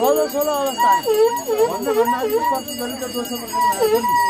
रोलो solo अवस्था भन्दा भन्दा दोस्रो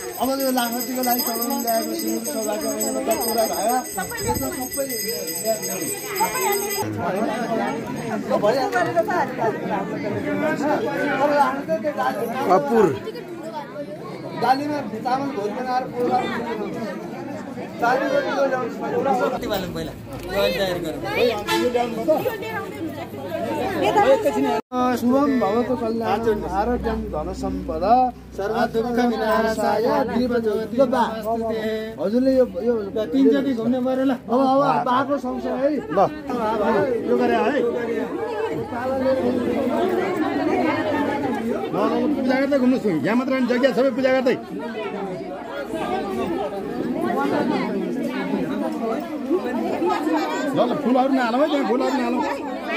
अब यो लाखपतिको लागि चलाउनु ल्याएको सिङ्गल सौभाग्य कुरा भयो यसमा सबै कपुर। दालीमा चामल भोज बनाएर ल्याउनु शुभम भवतो कल्याण आरोग्यम धन सम्पदा हजुरले यो यो तिनचोटि घुम्ने पऱ्यो ल। अब अब बाको सँगसँगै है। ल। यो गरे है। पूजा गर्दै घुम्नुहोस् यहाँ मात्र जग्गा सबै पूजा गर्दै। ल ल फुलहरू नहालौँ है त्यहाँ फुलहरू नहालौँ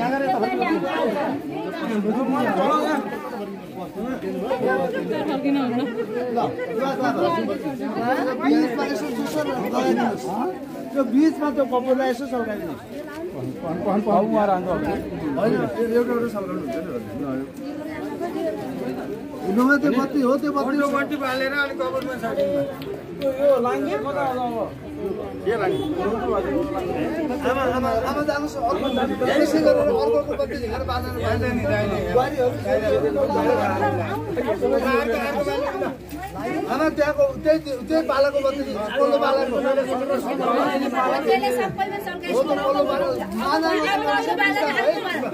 लागेर तपाईँ बिचमा यसो जुसो लगाइदिनुहोस् त्यो बिचमा त्यो कपुरलाई यसो सल्काइदिनुहोस् त्यो एउटा हुनुमा त्यो बत्ती हो त्यो बत्ती हो बत्ती बालेर अनि कपुरमा आमा आमा आमा जानुहोस् अर्को त्यसै गरेर अर्कोको बत्ती झिकेर बाजाउनु आमा त्यहाँको त्यही त्यही पालाको बत्ती पल्लो पालाको सबैमा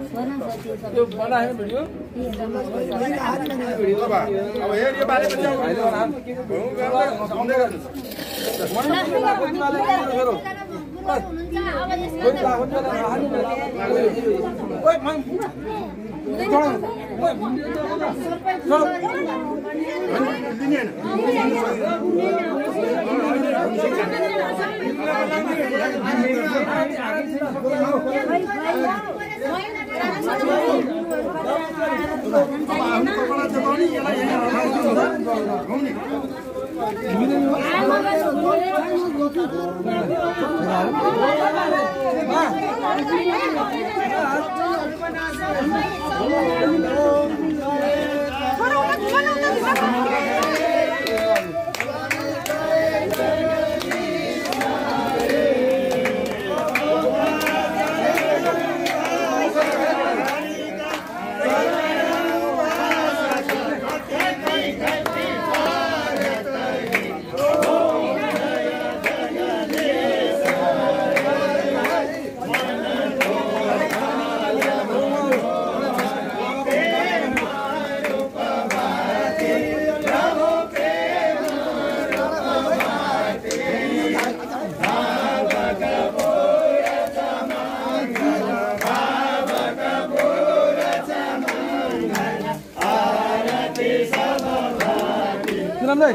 जो बना है वीडियो वीडियो बा अब ये ये बारे में जाओ हूं मैं सामने कर मन वाले करो ओए मन थोड़ा Bueno, una, una, una, una, una. Ramle.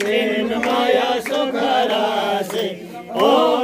Shin Maya Sukhara Se Om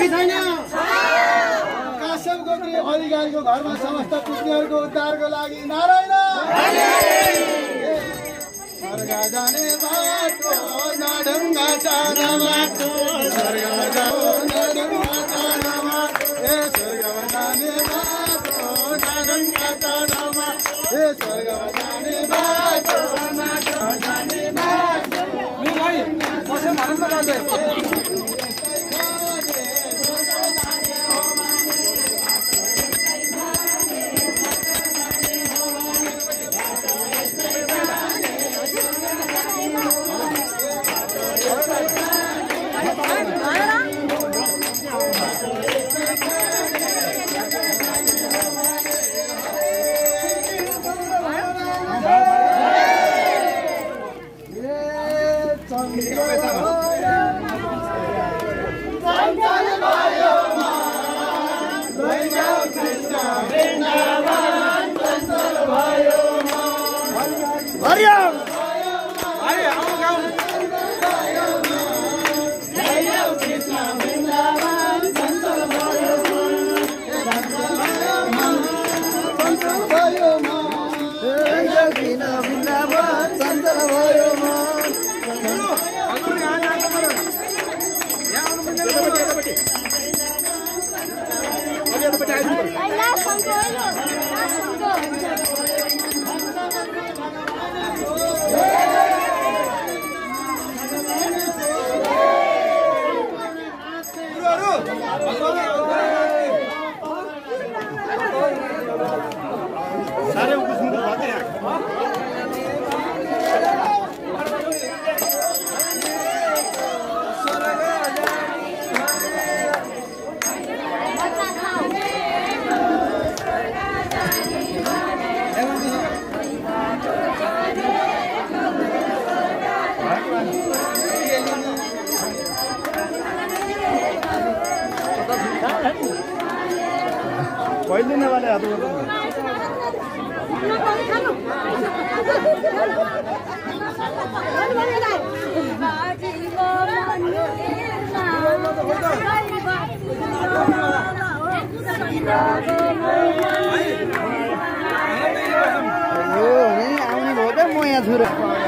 कि छैन। काश्यप गोत्री अधिकारीको घरमा समस्त पुत्रीहरूको उद्धारको लागि नारायण। स्वर्ग जाने बाटो स्वर्ग जाने नाडङ्गा चार बाटो ए स्वर्ग जाने बाटो नाडङ्गा चार बाटो ए स्वर्ग जाने बाटो नाडङ्गा जाने पहिले नै वाले हात गर्नु। आउने भयो त म यहाँ छु र।